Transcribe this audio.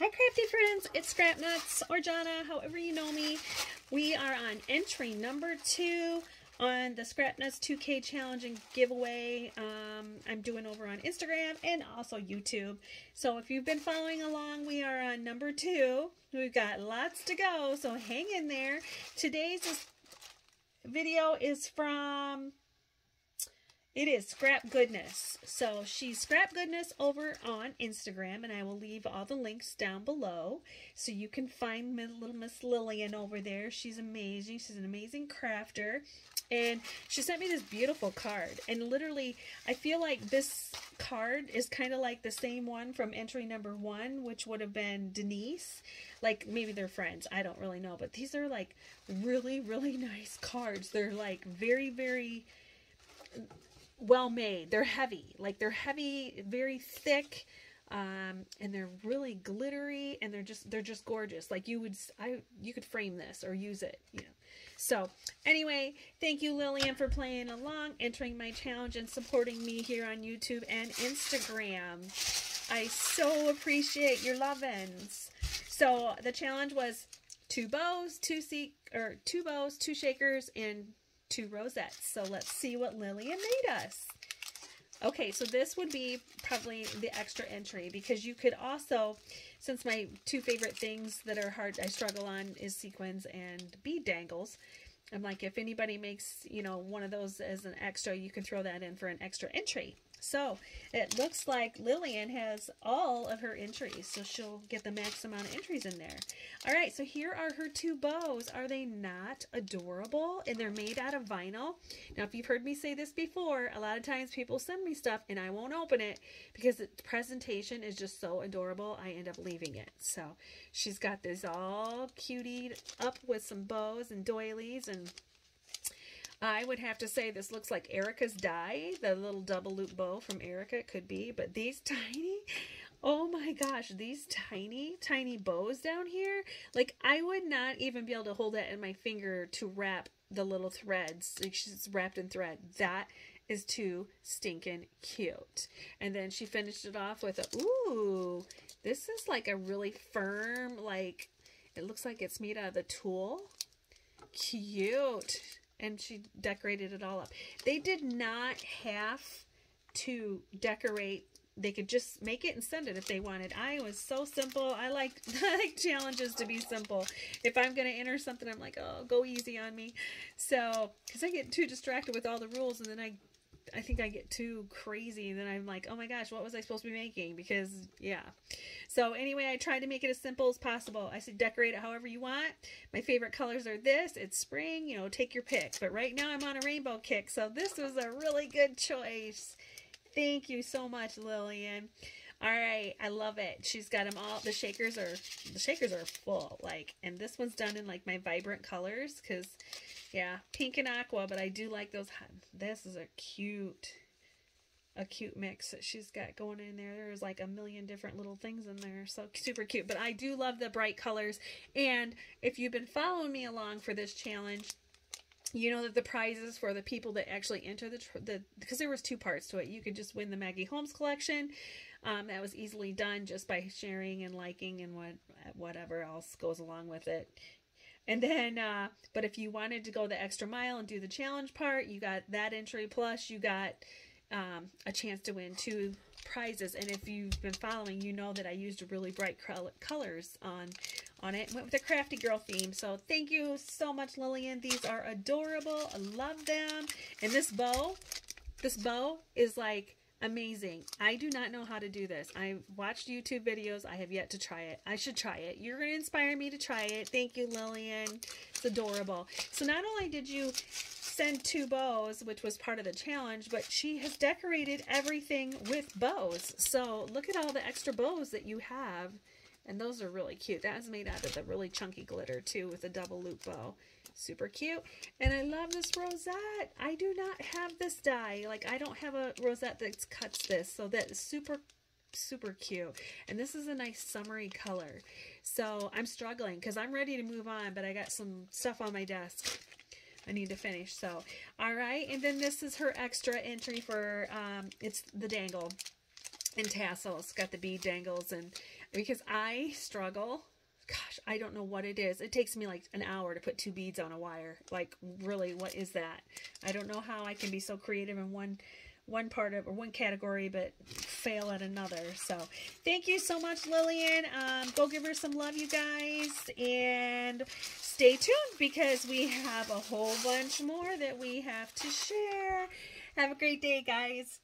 Hi crafty friends, it's Scrapnutzz or Johnna, however you know me. We are on entry number two on the Scrapnutzz 2K challenge and giveaway um, I'm doing over on Instagram and also YouTube. So if you've been following along, we are on number two. We've got lots to go, so hang in there. Today's video is from it is Scrap Goodness. So she's Scrap Goodness over on Instagram, and I will leave all the links down below so you can find little Miss Lillian over there. She's amazing. She's an amazing crafter. And she sent me this beautiful card. And literally, I feel like this card is kind of like the same one from entry number one, which would have been Denise. Like, maybe they're friends. I don't really know. But these are like really, really nice cards. They're like very, very well made. They're heavy. Like they're heavy, very thick, um, and they're really glittery, and they're just they're just gorgeous. Like you would I you could frame this or use it. You know. So anyway, thank you Lillian for playing along, entering my challenge, and supporting me here on YouTube and Instagram. I so appreciate your lovin's. So the challenge was two bows, two seek or two bows, two shakers, and two rosettes. So let's see what Lillian made us. Okay, so this would be probably the extra entry because you could also, since my two favorite things that are hard, I struggle on is sequins and bead dangles. I'm like, if anybody makes, you know, one of those as an extra, you can throw that in for an extra entry. So it looks like Lillian has all of her entries, so she'll get the max amount of entries in there. All right, so here are her two bows. Are they not adorable? And they're made out of vinyl. Now, if you've heard me say this before, a lot of times people send me stuff and I won't open it because the presentation is just so adorable, I end up leaving it. So she's got this all cutied up with some bows and doilies and I would have to say this looks like Erica's die, the little double loop bow from Erica. It could be, but these tiny, oh my gosh, these tiny, tiny bows down here. Like, I would not even be able to hold that in my finger to wrap the little threads. Like, she's wrapped in thread. That is too stinking cute. And then she finished it off with a, ooh, this is like a really firm, like, it looks like it's made out of the tulle. Cute and she decorated it all up. They did not have to decorate. They could just make it and send it if they wanted. I was so simple. I like, I like challenges to be simple. If I'm going to enter something, I'm like, oh, go easy on me. So, because I get too distracted with all the rules and then I I think I get too crazy. Then I'm like, oh my gosh, what was I supposed to be making? Because, yeah. So anyway, I tried to make it as simple as possible. I said decorate it however you want. My favorite colors are this. It's spring, you know, take your pick. But right now I'm on a rainbow kick, so this was a really good choice. Thank you so much, Lillian. All right, I love it. She's got them all. The shakers are the shakers are full, like, and this one's done in like my vibrant colors because yeah, pink and aqua, but I do like those. This is a cute, a cute mix that she's got going in there. There's like a million different little things in there. So super cute. But I do love the bright colors. And if you've been following me along for this challenge, you know that the prizes for the people that actually enter the, the because there was two parts to it. You could just win the Maggie Holmes collection. Um, that was easily done just by sharing and liking and what whatever else goes along with it. And then, uh, but if you wanted to go the extra mile and do the challenge part, you got that entry plus you got um, a chance to win two prizes. And if you've been following, you know that I used really bright colors on on it. Went with a crafty girl theme. So thank you so much, Lillian. These are adorable. I love them. And this bow, this bow is like amazing. I do not know how to do this. I've watched YouTube videos. I have yet to try it. I should try it. You're going to inspire me to try it. Thank you, Lillian. It's adorable. So not only did you send two bows, which was part of the challenge, but she has decorated everything with bows. So look at all the extra bows that you have. And those are really cute. That is made out of the really chunky glitter, too, with a double loop bow. Super cute. And I love this rosette. I do not have this die. Like, I don't have a rosette that cuts this. So that is super, super cute. And this is a nice summery color. So I'm struggling because I'm ready to move on, but I got some stuff on my desk. I need to finish. So, all right. And then this is her extra entry for, um, it's the dangle and tassels. Got the bead dangles and because I struggle. Gosh, I don't know what it is. It takes me like an hour to put two beads on a wire. Like, really, what is that? I don't know how I can be so creative in one one part of or one category but fail at another so thank you so much lillian um, go give her some love you guys and stay tuned because we have a whole bunch more that we have to share have a great day guys